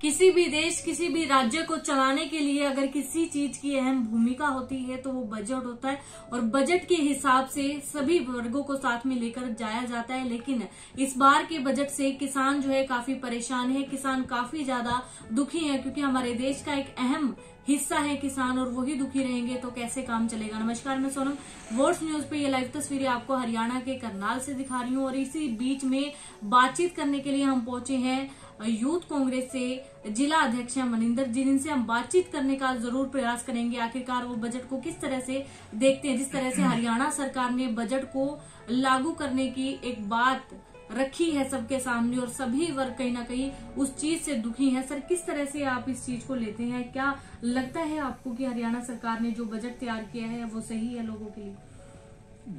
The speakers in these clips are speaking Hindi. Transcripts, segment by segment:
किसी भी देश, किसी भी राज्य को चलाने के लिए अगर किसी चीज़ की अहम भूमिका होती है तो वो बजट होता है और बजट के हिसाब से सभी वर्गों को साथ में लेकर जाया जाता है। लेकिन इस बार के बजट से किसान जो है काफ़ी परेशान है, किसान काफ़ी ज़्यादा दुखी है, क्योंकि हमारे देश का एक अहम हिस्सा है किसान और वही दुखी रहेंगे तो कैसे काम चलेगा? नमस्कार, मैं सोनम। वोट्स न्यूज़ पे ये लाइव तस्वीरें आपको हरियाणा के करनाल से दिखा रही हूँ और इसी बीच में बातचीत करने के लिए हम पहुँचे हैं यूथ कांग्रेस से जिला अध्यक्ष हैं मनिंदर जी, जिनसे हम बातचीत करने का ज़रूर प्रयास करेंगे। आखिरकार वो बजट को किस तरह से देखते हैं, जिस तरह से हरियाणा सरकार ने बजट को लागू करने की एक बात रखी है सबके सामने और सभी वर्ग कहीं ना कहीं उस चीज़ से दुखी हैं। सर, किस तरह से आप इस चीज़ को लेते हैं? क्या लगता है आपको कि हरियाणा सरकार ने जो बजट तैयार किया है, वो सही है लोगों के लिए?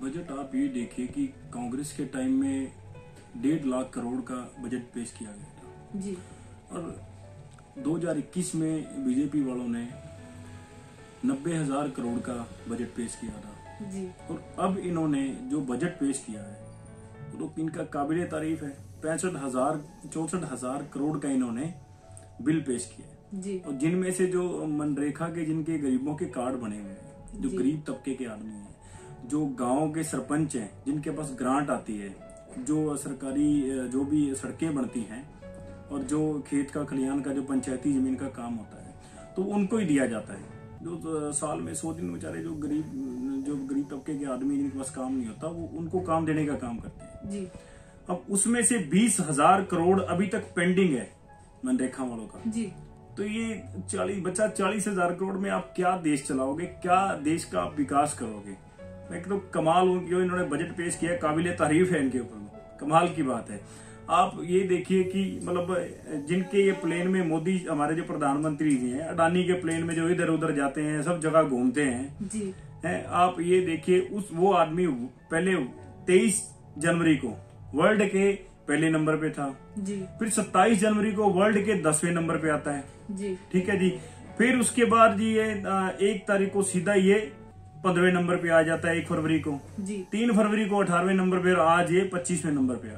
बजट आप ये देखिए कि कांग्रेस के टाइम में डेढ़ लाख करोड़ का बजट पेश किया गया। जी। और 2021 में बीजेपी वालों ने नब्बे हज़ार करोड़ का बजट पेश किया था। जी। और अब इन्होंने जो बजट पेश किया है तो इनका काबिल तारीफ़ है। पैंसठ हज़ार चौसठ हज़ार करोड़ का इन्होंने बिल पेश किया जी। और जिनमें से जो मनरेखा के जिनके गरीबों के कार्ड बने हुए हैं जो गरीब तबके के आदमी हैं जो गाँव के सरपंच हैं जिनके पास ग्रांट आती है जो सरकारी जो भी सड़कें बनती हैं और जो खेत का खलियान का जो पंचायती ज़मीन का काम होता है तो उनको ही दिया जाता है। जो साल में सौ दिन बेचारे जो गरीब जो गरीब तबके के आदमी जिनके पास काम नहीं होता वो उनको काम देने का काम करते हैं। जी। अब उसमें से बीस हज़ार करोड़ अभी तक पेंडिंग है मनरेखा वालों का। जी। तो ये चालीस बच्चा चालीस हज़ार करोड़ में आप क्या देश चलाओगे क्या देश का आप विकास करोगे? मैं तो कमाल जो इन्होंने बजट पेश किया है काबिल तारीफ़ है इनके ऊपर। कमाल की बात है। आप ये देखिए कि मतलब जिनके ये प्लेन में मोदी हमारे जो प्रधानमंत्री जी हैं अडानी के प्लेन में जो इधर उधर जाते हैं सब जगह घूमते हैं। जी। हैं आप ये देखिए उस वो आदमी पहले तेईस जनवरी को वर्ल्ड के पहले नंबर पे था। जी। फिर 27 जनवरी को वर्ल्ड के दसवें नंबर पे आता है। जी। ठीक है जी। फिर उसके बाद जी ये एक तारीख को सीधा ये पंद्रहवें नंबर पे आ जाता है एक फरवरी को। जी। तीन फरवरी को अठारहवें नंबर पे और आज ये पच्चीसवें नंबर पे आ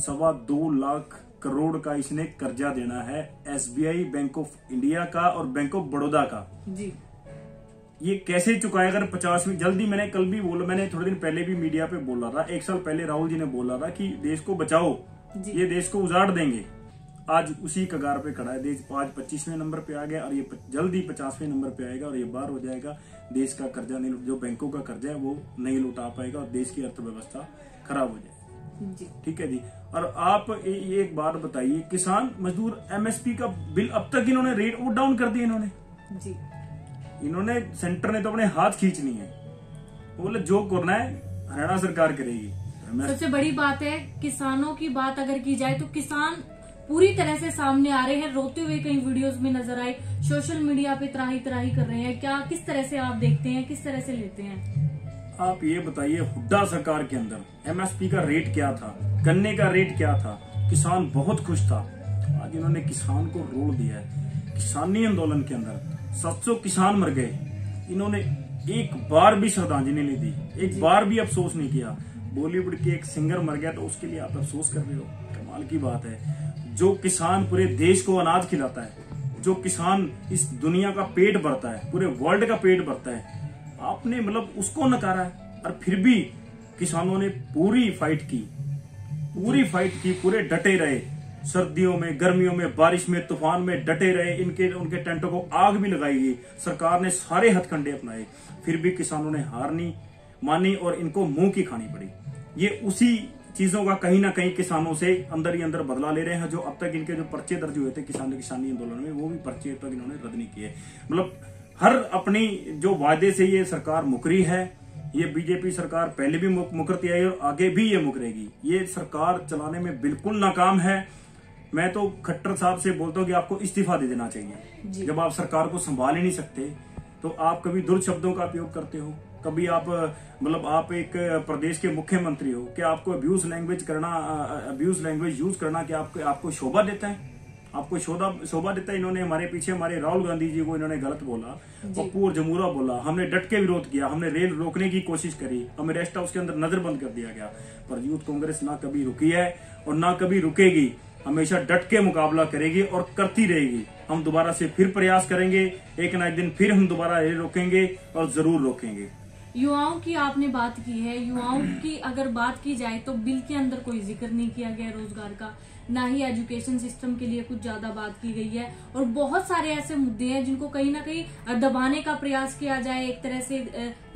सवा दो लाख करोड़ का इसने कर्जा देना है एसबीआई बैंक ऑफ़ इंडिया का और बैंक ऑफ़ बड़ौदा का। जी। ये कैसे चुकाएगा अगर पचासवीं जल्दी मैंने कल भी बोला मैंने थोड़े दिन पहले भी मीडिया पे बोला था एक साल पहले राहुल जी ने बोला था कि देश को बचाओ जी। ये देश को उजाड़ देंगे। आज उसी कगार पे खड़ा है देश। आज पच्चीसवें नंबर पे आ गया और ये जल्दी पचासवें नंबर पे आएगा और ये बाहर हो जाएगा। देश का कर्जा नहीं जो बैंकों का कर्जा है वो नहीं लौटा पाएगा और देश की अर्थव्यवस्था खराब हो जाएगी। ठीक है जी। और आप ये एक बात बताइए किसान मजदूर एमएसपी का बिल अब तक इन्होंने रेट वो डाउन कर दिया इन्होंने। जी। इन्होंने सेंटर ने तो अपने हाथ खींचनी है। बोले जो करना है हरियाणा सरकार करेगी। सबसे बड़ी बात है किसानों की बात अगर की जाए तो किसान पूरी तरह से सामने आ रहे हैं रोते हुए कई वीडियोस में नज़र आए सोशल मीडिया पे त्राही त्राही कर रहे हैं। क्या किस तरह से आप देखते हैं किस तरह से लेते हैं? आप ये बताइए हुड्डा सरकार के अंदर एमएसपी का रेट क्या था? गन्ने का रेट क्या था? किसान बहुत खुश था। आज इन्होंने किसान को रोल दिया है। किसानी आंदोलन के अंदर 700 किसान मर गए। इन्होंने एक बार भी श्रद्धांजलि नहीं दी। एक बार भी अफसोस नहीं किया। बॉलीवुड के एक सिंगर मर गया तो उसके लिए आप अफसोस कर रहे हो। कमाल की बात है। जो किसान पूरे देश को अनाज खिलाता है जो किसान इस दुनिया का पेट भरता है पूरे वर्ल्ड का पेट भरता है आपने मतलब उसको नकारा है और फिर भी किसानों ने पूरी फाइट की। पूरी फाइट की, पूरे डटे रहे। सर्दियों में, गर्मियों में, बारिश में, तूफ़ान में डटे रहे। इनके, उनके टेंटों को आग भी लगाई गई। सरकार ने सारे हथकंडे अपनाए। फिर भी किसानों ने हार नहीं मानी और इनको मुँह की खानी पड़ी। ये उसी चीज़ों का कहीं ना कहीं किसानों से अंदर ही अंदर बदला ले रहे हैं। जो अब तक इनके जो पर्चे दर्ज हुए थे किसान किसानी आंदोलन में, वो भी पर्चे तक इन्होंने रद्द नहीं किए। मतलब हर अपनी जो वायदे से ये सरकार मुकरी है ये बीजेपी सरकार पहले भी मुक- मुकरती आई और आगे भी ये मुकरेगी। ये सरकार चलाने में बिल्कुल नाकाम है। मैं तो खट्टर साहब से बोलता हूँ कि आपको इस्तीफा दे देना चाहिए। जब आप सरकार को संभाल ही नहीं सकते तो आप कभी दुर्द शब्दों का उपयोग करते हो। कभी आप मतलब आप एक प्रदेश के मुख्यमंत्री हो क्या आपको अब्यूज लैंग्वेज करना अब्यूज लैंग्वेज यूज़ करना क्या आपको आपको शोभा देता है? आपको शोभा शोभा देता है इन्होंने हमारे पीछे हमारे राहुल गांधी जी को इन्होंने गलत बोला पप्पू और जमूरा बोला। हमने डट के विरोध किया हमने रेल रोकने की कोशिश करी हमें रेस्ट हाउस के अंदर नजरबंद कर दिया गया। पर यूथ कांग्रेस ना कभी रुकी है और ना कभी रुकेगी हमेशा डट के मुकाबला करेगी और करती रहेगी। हम दोबारा से फिर प्रयास करेंगे एक ना एक दिन फिर हम दोबारा रेल रोकेंगे और ज़रूर रोकेंगे। युवाओं की आपने बात की है युवाओं की अगर बात की जाए तो बिल के अंदर कोई ज़िक्र नहीं किया गया रोज़गार का। ना ही एजुकेशन सिस्टम के लिए कुछ ज़्यादा बात की गई है। और बहुत सारे ऐसे मुद्दे हैं जिनको कहीं ना कहीं दबाने का प्रयास किया जाए एक तरह से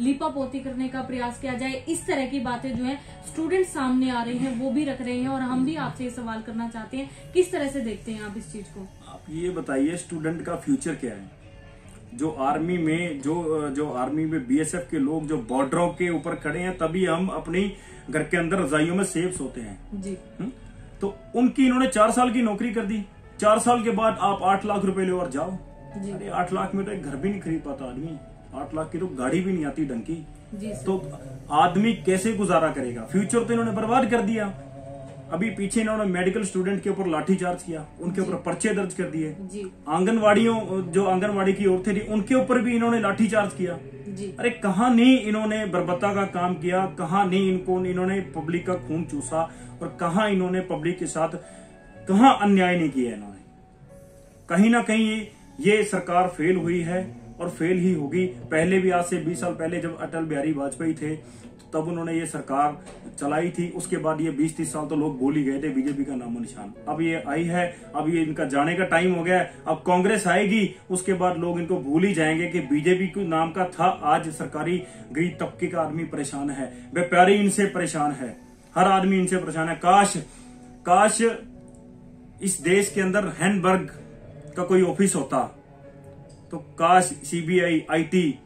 लिपा पोती करने का प्रयास किया जाए इस तरह की बातें जो है स्टूडेंट सामने आ रही हैं वो भी रख रहे हैं और हम भी आपसे ये सवाल करना चाहते हैं किस तरह से देखते हैं आप इस चीज़ को? आप ये बताइए स्टूडेंट का फ्यूचर क्या है? जो आर्मी में जो जो आर्मी में बीएसएफ के लोग जो बॉर्डरों के ऊपर खड़े हैं तभी हम अपनी घर के अंदर रजाइयों में सेफ़ सोते हैं। जी। हुँ? तो उनकी इन्होंने चार साल की नौकरी कर दी। चार साल के बाद आप आठ लाख रुपए ले और जाओ। अरे आठ लाख में तो एक घर भी नहीं खरीद पाता आदमी। आठ लाख की तो गाड़ी भी नहीं आती ढंग की जी सर। तो आदमी कैसे गुजारा करेगा? फ्यूचर तो इन्होंने बर्बाद कर दिया। अभी पीछे इन्होंने मेडिकल स्टूडेंट के ऊपर लाठी चार्ज किया उनके ऊपर पर्चे दर्ज कर दिए। आंगनवाड़ियों जो आंगनवाड़ी की औरतें थी उनके ऊपर भी इन्होंने लाठी चार्ज किया। जी। अरे कहा नहीं इन्होंने बर्बरता का काम किया कहा नहीं इनको इन्होंने पब्लिक का खून चूसा और कहा इन्होंने पब्लिक के साथ कहा अन्याय नहीं किया इन्होंने। कहीं ना कहीं ये सरकार फेल हुई है और फेल ही होगी। पहले भी आज से 20 साल पहले जब अटल बिहारी वाजपेयी थे तब उन्होंने ये सरकार चलाई थी। उसके बाद ये 20-30 साल तो लोग ही गए थे, बीजेपी का नामो निशान। अब ये आई है, अब ये इनका जाने का टाइम हो गया अब कांग्रेस आएगी, उसके बाद लोग इनको भूल ही जाएँगे कि बीजेपी के नाम का था। आज सरकारी गरीब तबके का आदमी परेशान है, व्यापारी इनसे परेशान है। हर आदमी इनसे परेशान है। काश काश इस देश के अंदर हैंडबर्ग का कोई ऑफ़िस होता। तो काश सीबीआई आईटी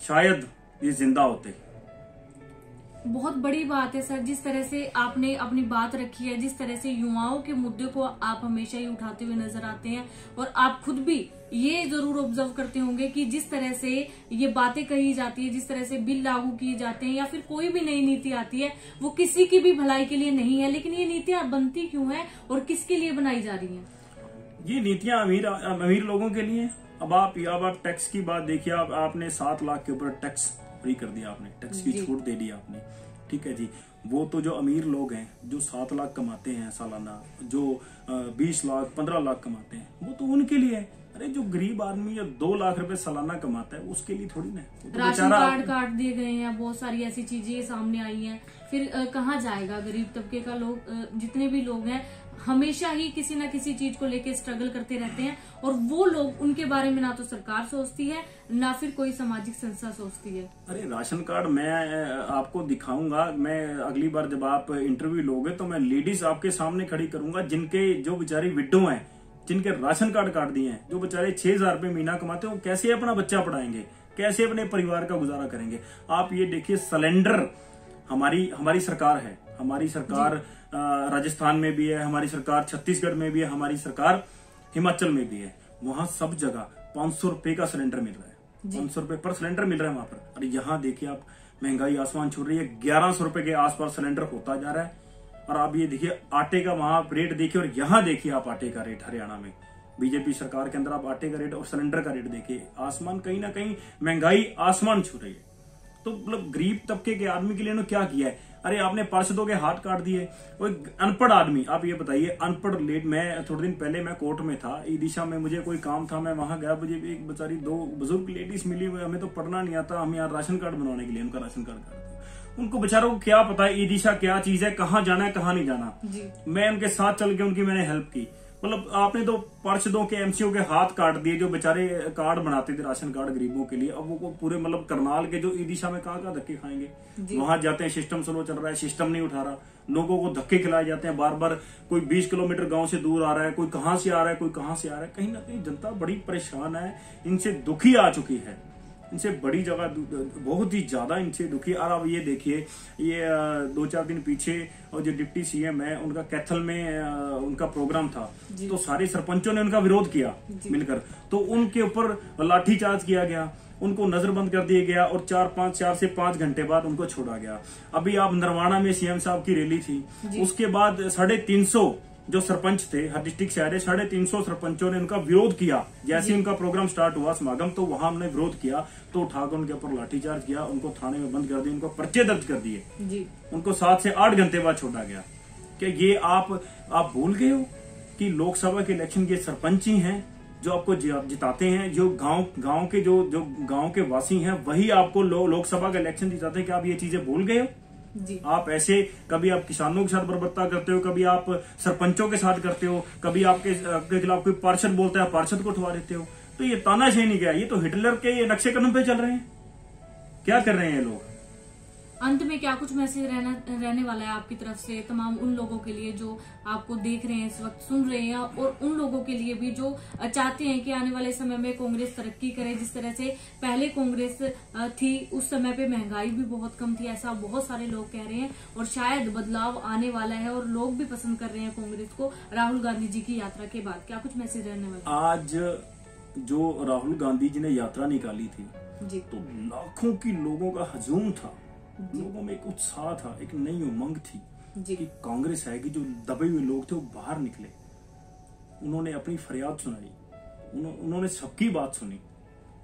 शायद ये ज़िंदा होते। बहुत बड़ी बात है सर, जिस तरह से आपने अपनी बात रखी है, जिस तरह से युवाओं के मुद्दे को आप हमेशा ही उठाते हुए नज़र आते हैं और आप खुद भी ये ज़रूर ऑब्ज़र्व करते होंगे कि जिस तरह से ये बातें कही जाती है, जिस तरह से बिल लागू किए जाते हैं या फिर कोई भी नई नीति आती है, वो किसी की भी भलाई के लिए नहीं है, लेकिन ये नीतियाँ बनती क्यों है और किसके लिए बनाई जा रही है? ये नीतियाँ अमीर अमीर लोगों के लिए अब आप अब आप टैक्स की बात देखिए, आप, आपने सात लाख के ऊपर टैक्स फ्री कर दिया आपने टैक्स की छूट दे दी आपने ठीक है जी? वो तो जो अमीर लोग हैं जो सात लाख कमाते हैं सालाना जो बीस लाख पंद्रह लाख कमाते हैं वो तो उनके लिए है। अरे जो गरीब आदमी जो दो लाख रुपए सालाना कमाता है उसके लिए थोड़ी ना तो राशन कार्ड काट दिए गए हैं बहुत सारी ऐसी चीज़ें सामने आई हैं। फिर कहाँ जाएगा गरीब तबके का लोग? जितने भी लोग हैं हमेशा ही किसी ना किसी चीज़ को लेके स्ट्रगल करते रहते हैं और वो लोग उनके बारे में ना तो सरकार सोचती है, ना फिर कोई सामाजिक संस्था सोचती है। अरे, राशन कार्ड मैं आपको दिखाऊँगा। मैं अगली बार जब आप इंटरव्यू लोगे तो मैं लेडीज़ आपके सामने खड़ी करूँगा, जिनके जो बेचारी विडो है, जिनके राशन कार्ड काट दिए हैं, जो बेचारे छह हज़ार रुपये महीना कमाते हैं, वो कैसे अपना बच्चा पढ़ाएँगे? कैसे अपने परिवार का गुजारा करेंगे? आप ये देखिए सिलेंडर हमारी हमारी सरकार है। हमारी सरकार राजस्थान में भी है हमारी सरकार छत्तीसगढ़ में भी है हमारी सरकार हिमाचल में भी है। वहाँ सब जगह पाँच सौ रुपए का सिलेंडर मिल रहा है। पाँच सौ रुपए पर सिलेंडर मिल रहा है वहाँ पर। अरे यहाँ देखिए आप महँगाई आसमान छू रही है ग्यारह सौ रुपए के आसपास सिलेंडर होता जा रहा है। और आप ये देखिए आटे का वहाँ रेट देखिए और यहाँ देखिए आप आटे का रेट हरियाणा में। बीजेपी सरकार के अंदर आप आटे का रेट और सिलेंडर का रेट देखिए आसमान कहीं ना कहीं महँगाई आसमान छू रही है। तो मतलब गरीब तबके के आदमी के लिए क्या किया है? अरे आपने पार्षदों के हाथ काट दिए। कोई अनपढ़ आदमी आप ये बताइए अनपढ़ लेट मैं थोड़े दिन पहले मैं कोर्ट में था ई दिशा में मुझे कोई काम था मैं वहाँ गया मुझे एक बेचारी दो बुज़ुर्ग लेडीज़ मिली हुई हमें तो पढ़ना नहीं आता हम यहाँ राशन कार्ड बनाने के लिए उनका राशन कार्ड काट उनको बेचारों को क्या पता है ई दिशा क्या चीज़ है कहाँ जाना है कहाँ नहीं जाना। जी। मैं उनके साथ चल के उनकी मैंने हेल्प की। मतलब आपने तो पार्षदों के एमसीओ के हाथ काट दिए जो बेचारे कार्ड बनाते थे राशन कार्ड गरीबों के लिए। अब वो पूरे मतलब करनाल के जो ई दिशा में कहाँ कहाँ धक्के खाएँगे? वहाँ जाते हैं सिस्टम स्लो चल रहा है सिस्टम नहीं उठा रहा। लोगों को धक्के खिलाए जाते हैं बार बार कोई 20 किलोमीटर गाँव से दूर आ रहा है कोई कहाँ से आ रहा है कोई कहाँ से आ रहा है। कहीं ना कहीं जनता बड़ी परेशान है इनसे दुखी आ चुकी है। इनसे बड़ी जगह बहुत ही ज़्यादा इनसे दुखी और अब ये देखिए ये दो चार दिन पीछे और जो डिप्टी सीएम है उनका कैथल में उनका प्रोग्राम था। तो सारे सरपंचों ने उनका विरोध किया मिलकर। तो उनके ऊपर लाठीचार्ज किया गया उनको नजरबंद कर दिया गया और चार पाँच चार से पाँच घंटे बाद उनको छोड़ा गया। अभी आप नरवाना में सीएम साहब की रैली थी उसके बाद साढ़े तीन सौ जो सरपंच थे हर डिस्ट्रिक्ट से आ रहे साढ़े तीन सौ सरपंचों ने उनका विरोध किया। जैसे ही उनका प्रोग्राम स्टार्ट हुआ समागम तो वहाँ हमने विरोध किया। तो उठाकर उनके ऊपर लाठीचार्ज किया उनको थाने में बंद कर दिया उनको पर्चे दर्ज कर दिए। उनको सात से आठ घंटे बाद छोड़ा गया। क्या ये आप आप भूल गए हो कि लोकसभा के इलेक्शन के सरपंच ही हैं जो आपको जिताते हैं जो गाँव गाँव के जो जो गाँव के वासी हैं वही आपको लो, लोकसभा का इलेक्शन जिताते हैं? क्या आप ये चीज़ें भूल गए हो? आप ऐसे कभी आप किसानों के साथ बर्बरता करते हो, कभी आप सरपंचों के साथ करते हो, कभी आपके आपके खिलाफ कोई पार्षद बोलता है, पार्षद को उठवा देते हो तो ये ताना छह नहीं गया ये तो हिटलर के ये नक्शे कदम पे चल रहे हैं। क्या कर रहे हैं ये लोग? अंत में क्या कुछ मैसेज रहना रहने वाला है आपकी तरफ़ से? तमाम उन लोगों के लिए जो आपको देख रहे हैं इस वक्त सुन रहे हैं और उन लोगों के लिए भी जो चाहते हैं कि आने वाले समय में कांग्रेस तरक्की करे। जिस तरह से पहले कांग्रेस थी उस समय पे महँगाई भी बहुत कम थी ऐसा बहुत सारे लोग कह रहे हैं और शायद बदलाव आने वाला है और लोग भी पसंद कर रहे हैं कांग्रेस को। राहुल गांधी जी की यात्रा के बाद क्या कुछ मैसेज रहने वाला आज जो राहुल गांधी जी ने यात्रा निकाली थी जी। तो लाखों की लोगों का हजूम था। लोगों में एक उत्साह था एक नई उमंग थी कि कांग्रेस आएगी जो दबे हुए लोग थे वो बाहर निकले। उन्होंने अपनी फरियाद सुनाई। उन्हों- उन्होंने सबकी बात सुनी।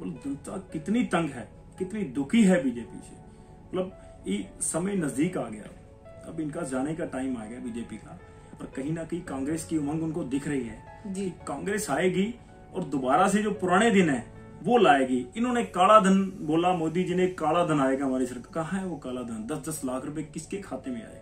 मतलब जनता कितनी तंग है कितनी दुखी है बीजेपी से। मतलब ये समय नज़दीक आ गया। अब इनका जाने का टाइम आ गया बीजेपी का और कहीं ना कहीं कांग्रेस की उमंग उनको दिख रही है जी। कांग्रेस आएगी और दोबारा से जो पुराने दिन है वो लाएगी। इन्होंने काला धन बोला मोदी जी ने काला धन आएगा हमारी सरकार। कहाँ है वो काला धन? दस दस लाख रुपए किसके खाते में आए?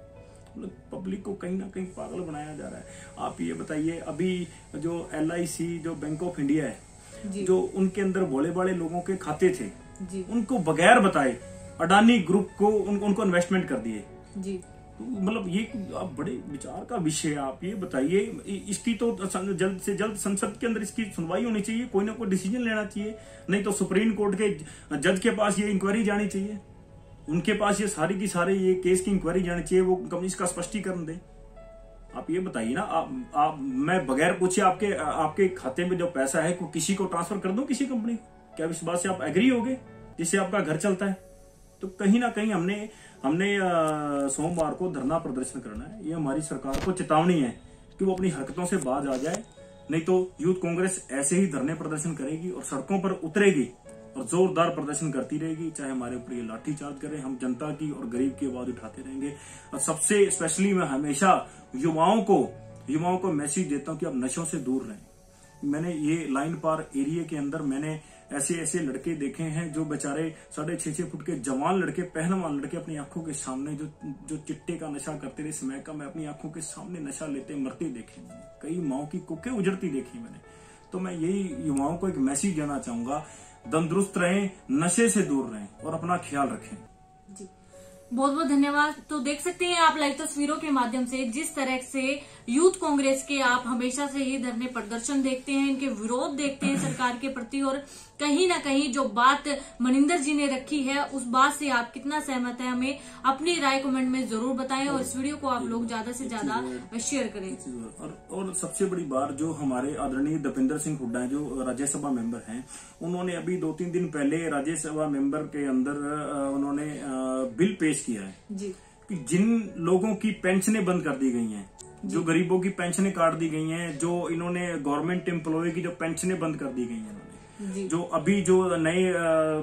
मतलब पब्लिक को कहीं ना कहीं पागल बनाया जा रहा है। आप ये बताइए अभी जो एलआईसी जो बैंक ऑफ़ इंडिया है जी। उनके अंदर भोले भाले लोगों के खाते थे जी। उनको बगैर बताए अडानी ग्रुप को उन, उनको इन्वेस्टमेंट कर दिए। जी। मतलब ये आप बड़े विचार का विषय है आप ये बताइए। इसकी तो जल्द से जल्द संसद के अंदर इसकी सुनवाई होनी चाहिए कोई ना कोई डिसीज़न लेना चाहिए। नहीं तो सुप्रीम कोर्ट के जज के पास ये इंक्वायरी जानी चाहिए। उनके पास ये सारी की सारी ये केस की इंक्वायरी जानी चाहिए वो कम इसका स्पष्टीकरण दे। आप ये बताइए ना आप, आप मैं बगैर पूछे आपके आपके खाते में जो पैसा है को किसी को ट्रांसफ़र कर दूँ किसी कंपनी क्या इस बात से आप एग्री होगे? जिससे आपका घर चलता है। तो कहीं ना कहीं हमने हमने सोमवार को धरना प्रदर्शन करना है। ये हमारी सरकार को चेतावनी है कि वो अपनी हरकतों से बाज आ जाए, नहीं तो यूथ कांग्रेस ऐसे ही धरने प्रदर्शन करेगी और सड़कों पर उतरेगी और जोरदार प्रदर्शन करती रहेगी, चाहे हमारे ऊपर ये लाठी चार्ज करें, हम जनता की और गरीब की आवाज़ उठाते रहेंगे। और सबसे स्पेशली मैं हमेशा युवाओं को युवाओं को मैसेज देता हूँ कि आप नशों से दूर रहें। मैंने ये लाइन पार एरिया के अंदर मैंने ऐसे ऐसे लड़के देखे हैं जो बेचारे साढ़े छह छह फुट के जवान लड़के, पहलवान लड़के अपनी आँखों के सामने जो जो चिट्टे का नशा करते रहे समय का मैं अपनी आँखों के सामने नशा लेते मरते देखे। कई माओ की कुके उजड़ती देखी मैंने। तो मैं यही युवाओं को एक मैसेज देना चाहूँगा, तंदुरुस्त रहें, नशे से दूर रहें और अपना ख्याल रखें। जी। बहुत बहुत धन्यवाद। तो देख सकते हैं आप लाइव तस्वीरों के माध्यम से जिस तरह से यूथ कांग्रेस के आप हमेशा से ही धरने प्रदर्शन देखते हैं इनके विरोध देखते हैं सरकार के प्रति और कहीं ना कहीं जो बात मनिंदर जी ने रखी है उस बात से आप कितना सहमत है? हमें अपनी राय कमेंट में ज़रूर बताएँ और इस वीडियो को आप लोग ज़्यादा से ज़्यादा शेयर करें। और और सबसे बड़ी बात जो हमारे आदरणीय दीपेंद्र सिंह हुड्डा जो राज्यसभा मेंबर हैं उन्होंने अभी दो तीन दिन पहले राज्यसभा मेंबर के अंदर उन्होंने बिल पेश किया है। जी। कि जिन लोगों की पेंशनें बंद कर दी गई हैं जो गरीबों की पेंशनें काट दी गई हैं जो इन्होंने गवर्नमेंट एम्प्लॉय की जो पेंशनें बंद कर दी गई हैं इन्होंने। जो। अभी जो नए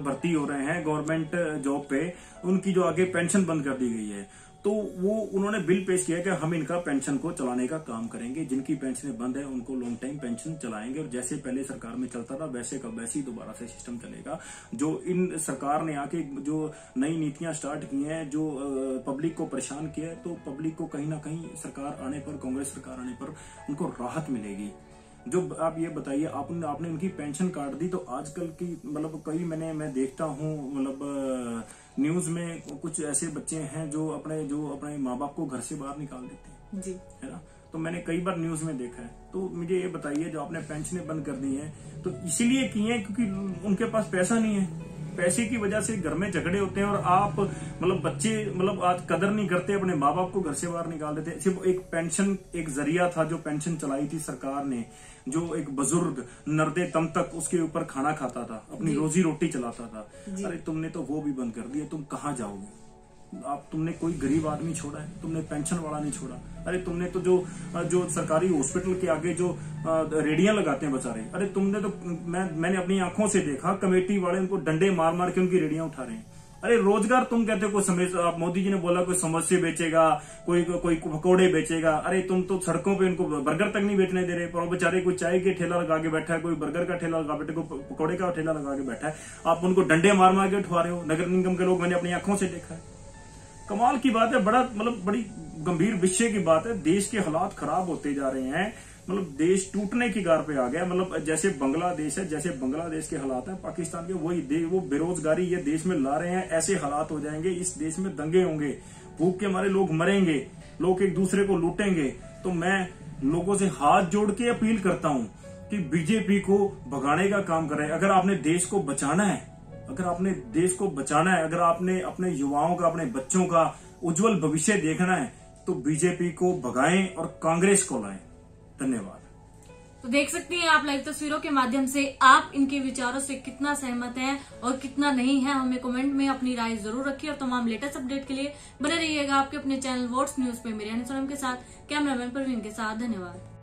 भर्ती हो रहे हैं गवर्नमेंट जॉब पे उनकी जो आगे पेंशन बंद कर दी गई है। तो वो उन्होंने बिल पेश किया कि हम इनका पेंशन को चलाने का काम करेंगे। जिनकी पेंशन बंद है, उनको लॉन्ग टाइम पेंशन चलाएँगे। और जैसे पहले सरकार में चलता था, वैसे का वैसे ही दोबारा से सिस्टम चलेगा। जो इन सरकार ने आके जो नई नीतियाँ स्टार्ट की हैं, जो पब्लिक को परेशान किया है तो पब्लिक को कहीं ना कहीं सरकार आने पर, कांग्रेस सरकार आने पर उनको राहत मिलेगी। जो आप ये बताइए आपने आपने उनकी पेंशन काट दी तो आजकल की मतलब कई मैंने मैं देखता हूँ मतलब न्यूज़ में कुछ ऐसे बच्चे हैं जो अपने जो अपने माँ बाप को घर से बाहर निकाल देते हैं। जी। है ना? तो मैंने कई बार न्यूज़ में देखा है। तो मुझे ये बताइए जो आपने पेंशनें बंद कर दी हैं तो इसीलिए की हैं क्योंकि उनके पास पैसा नहीं है? पैसे की वजह से घर में झगड़े होते हैं और आप मतलब बच्चे मतलब आज कदर नहीं करते अपने माँ बाप को घर से बाहर निकाल देते सिर्फ़ एक पेंशन एक ज़रिया था जो पेंशन चलाई थी सरकार ने जो एक बुज़ुर्ग नर्दे तम तक उसके ऊपर खाना खाता था अपनी रोजी रोटी चलाता था। अरे तुमने तो वो भी बंद कर दिया तुम कहाँ जाओगे? आप, तुमने कोई गरीब आदमी छोड़ा है? तुमने पेंशन वाला नहीं छोड़ा? अरे, तुमने तो जो जो सरकारी हॉस्पिटल के आगे जो रेडियाँ लगाते हैं बेचारे। अरे, तुमने तो मैं, मैंने अपनी आँखों से देखा, कमेटी वाले उनको डंडे मार मार के उनकी रेडियाँ उठा रहे हैं। अरे, रोज़गार तुम कहते हो समय आप मोदी जी ने बोला, कोई समोसे बेचेगा, कोई कोई पकौड़े बेचेगा। अरे, तुम तो सड़कों पे उनको बर्गर तक नहीं बेचने दे रहे, पर बेचारे कोई चाय के ठेला लगा के बैठा है, कोई बर्गर का ठेला लगा बैठे कोई पकौड़े का ठेला लगा के बैठा है। आप उनको डंडे मार मार के उठवा रहे हो। नगर निगम के लोग, मैंने अपनी आँखों से देखा है। कमाल की बात है, बड़ा मतलब बड़ी गंभीर विषय की बात है। देश के हालात खराब होते जा रहे हैं। मतलब देश टूटने की गार पे आ गया। मतलब जैसे बांग्लादेश है, जैसे बांग्लादेश के हालात हैं, पाकिस्तान के वही वो बेरोजगारी ये देश में ला रहे हैं, ऐसे हालात हो जाएँगे, इस देश में दंगे होंगे। भूख के मारे लोग मरेंगे, लोग एक दूसरे को लूटेंगे। तो मैं लोगों से हाथ जोड़ के अपील करता हूँ कि बीजेपी को भगाने का काम करें। अगर आपने देश को बचाना है अगर आपने देश को बचाना है, अगर आपने अपने युवाओं का, अपने बच्चों का उज्जवल भविष्य देखना है तो बीजेपी को भगाएँ और कांग्रेस को लाएँ। धन्यवाद। तो देख सकती हैं आप लाइव तस्वीरों के माध्यम से आप इनके विचारों से कितना सहमत हैं और कितना नहीं है, हमें कमेंट में अपनी राय ज़रूर रखिए और तमाम लेटेस्ट अपडेट के लिए बने रहिएगा आपके अपने चैनल वोट्स न्यूज़ पे। मेरे सोनम के साथ, कैमरामैन प्रवीण के साथ, धन्यवाद।